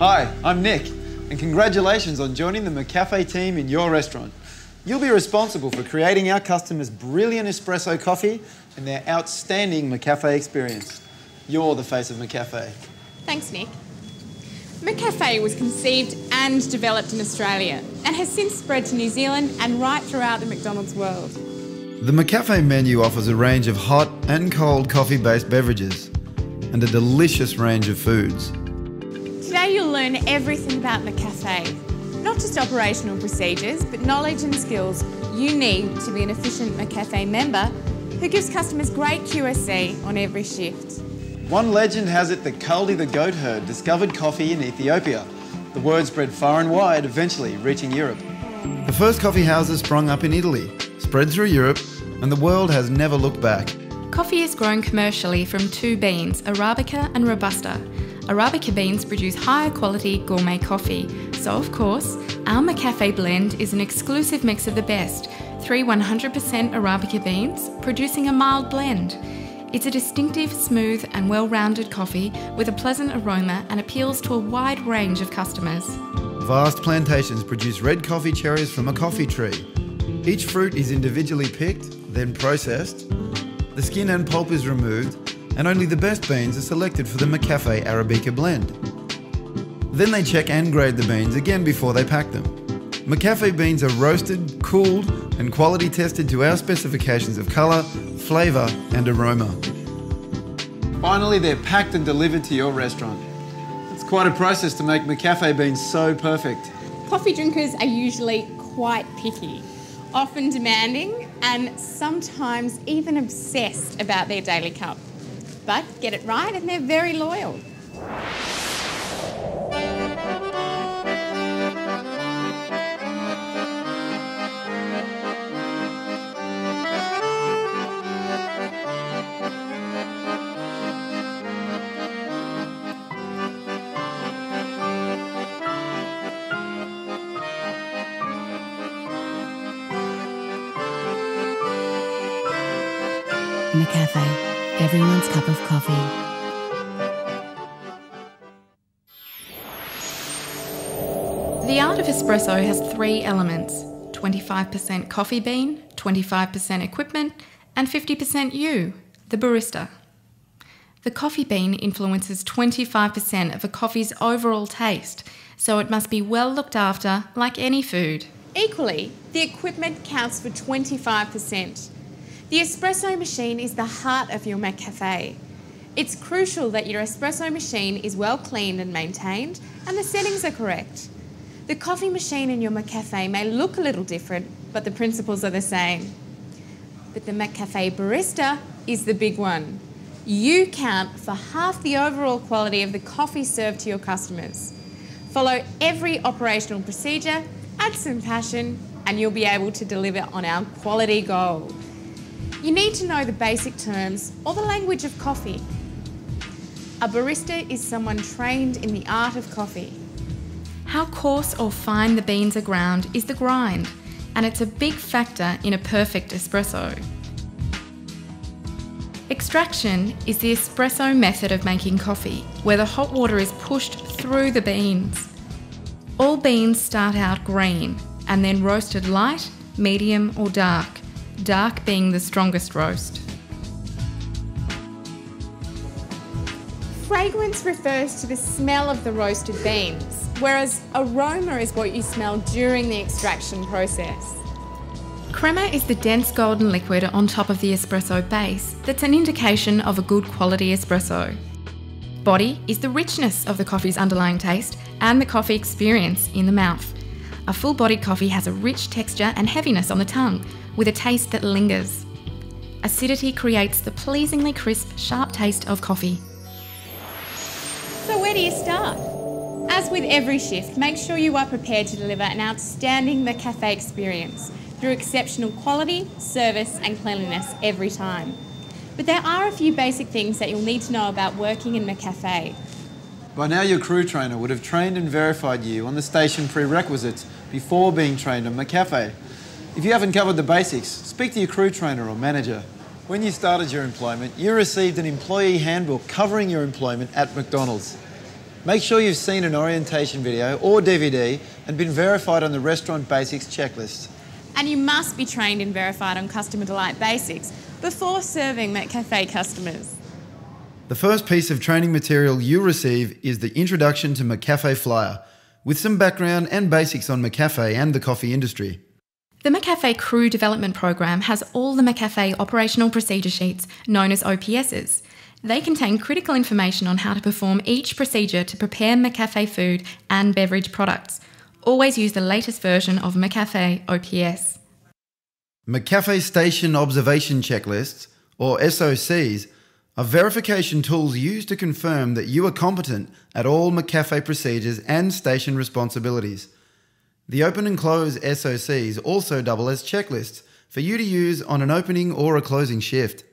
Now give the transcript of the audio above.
Hi, I'm Nick, and congratulations on joining the McCafe team in your restaurant. You'll be responsible for creating our customers' brilliant espresso coffee and their outstanding McCafe experience. You're the face of McCafe. Thanks, Nick. McCafe was conceived and developed in Australia and has since spread to New Zealand and right throughout the McDonald's world. The McCafe menu offers a range of hot and cold coffee based beverages and a delicious range of foods. Today you'll learn everything about McCafe. Not just operational procedures, but knowledge and skills you need to be an efficient McCafe member who gives customers great QSC on every shift. One legend has it that Kaldi the goat herd discovered coffee in Ethiopia. The word spread far and wide, eventually reaching Europe. The first coffee houses sprung up in Italy, spread through Europe, and the world has never looked back. Coffee is grown commercially from two beans, Arabica and Robusta. Arabica beans produce higher quality gourmet coffee, so of course, our McCafe blend is an exclusive mix of the best three 100% Arabica beans, producing a mild blend. It's a distinctive, smooth, and well rounded coffee with a pleasant aroma and appeals to a wide range of customers. Vast plantations produce red coffee cherries from a coffee tree. Each fruit is individually picked, then processed. The skin and pulp is removed, and only the best beans are selected for the McCafe Arabica blend. Then they check and grade the beans again before they pack them. McCafe beans are roasted, cooled, and quality tested to our specifications of colour, flavour, and aroma. Finally, they're packed and delivered to your restaurant. It's quite a process to make McCafe beans so perfect. Coffee drinkers are usually quite picky, often demanding, and sometimes even obsessed about their daily cup but get it right and they're very loyal. McCafe everyone's cup of coffee. The art of espresso has three elements 25% coffee bean, 25% equipment, and 50% you, the barista. The coffee bean influences 25% of a coffee's overall taste, so it must be well looked after like any food. Equally, the equipment counts for 25%. The espresso machine is the heart of your McCafe. It's crucial that your espresso machine is well cleaned and maintained and the settings are correct. The coffee machine in your McCafe may look a little different, but the principles are the same. But the McCafe barista is the big one. You count for half the overall quality of the coffee served to your customers. Follow every operational procedure, add some passion, and you'll be able to deliver on our quality goal. You need to know the basic terms or the language of coffee. A barista is someone trained in the art of coffee. How coarse or fine the beans are ground is the grind, and it's a big factor in a perfect espresso. Extraction is the espresso method of making coffee, where the hot water is pushed through the beans. All beans start out green and then roasted light, medium, or dark dark being the strongest roast. Fragrance refers to the smell of the roasted beans, whereas aroma is what you smell during the extraction process. Crema is the dense golden liquid on top of the espresso base that's an indication of a good quality espresso. Body is the richness of the coffee's underlying taste and the coffee experience in the mouth. A full bodied coffee has a rich texture and heaviness on the tongue, with a taste that lingers. Acidity creates the pleasingly crisp, sharp taste of coffee. So, where do you start? As with every shift, make sure you are prepared to deliver an outstanding McCafe experience through exceptional quality, service, and cleanliness every time. But there are a few basic things that you'll need to know about working in McCafe. By now, your crew trainer would have trained and verified you on the station prerequisites before being trained on McCafe. If you haven't covered the basics, speak to your crew trainer or manager. When you started your employment, you received an employee handbook covering your employment at McDonald's. Make sure you've seen an orientation video or DVD and been verified on the Restaurant Basics checklist. And you must be trained and verified on Customer Delight Basics before serving McCafe customers. The first piece of training material you receive is the Introduction to McCafe Flyer, with some background and basics on McCafe and the coffee industry. The McCafe Crew Development Program has all the McCafe operational procedure sheets, known as OPSs. They contain critical information on how to perform each procedure to prepare McCafe food and beverage products. Always use the latest version of McCafe OPS. McCafe Station Observation Checklists, or SOCs, are verification tools used to confirm that you are competent at all McCafe procedures and station responsibilities. The open and close SOCs also double as checklists for you to use on an opening or a closing shift.